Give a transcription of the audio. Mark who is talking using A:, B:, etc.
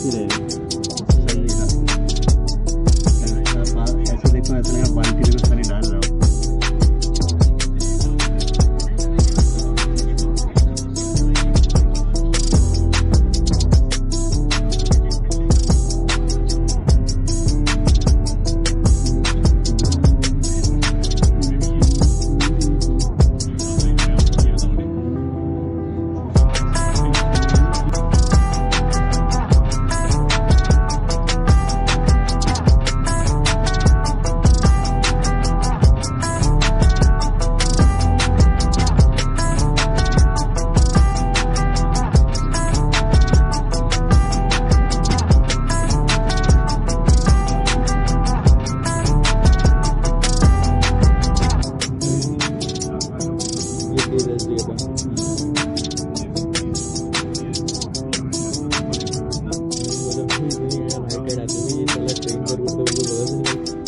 A: अच्छी रहेगी ऐसा देखो ऐसा नहीं आप बाल्टी
B: www.lanzini.com